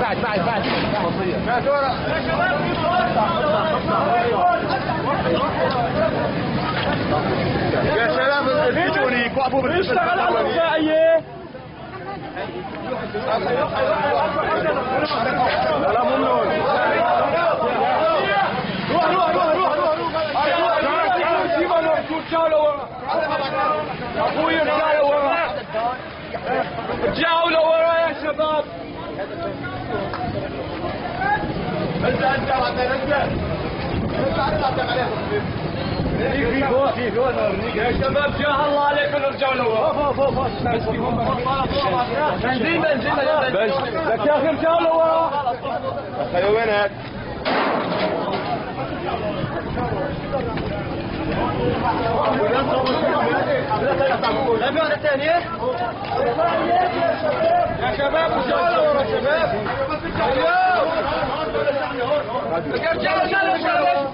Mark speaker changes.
Speaker 1: بعد بعد بعد
Speaker 2: يا سلام الفيديوني كوابو
Speaker 1: اشتغل على الرفاعية
Speaker 2: لا ممنون روح روح روح روح روح
Speaker 1: أبوي ارجعوا لورا ارجعوا لورا يا شباب. يا شباب جاه الله عليكم ارجعوا لورا بنزين بنزين لك يا أخي ارجعوا لورا
Speaker 2: خلي وينك
Speaker 1: يا شباب ارجعوا لورا شباب؟ ارجعوا لورا شباب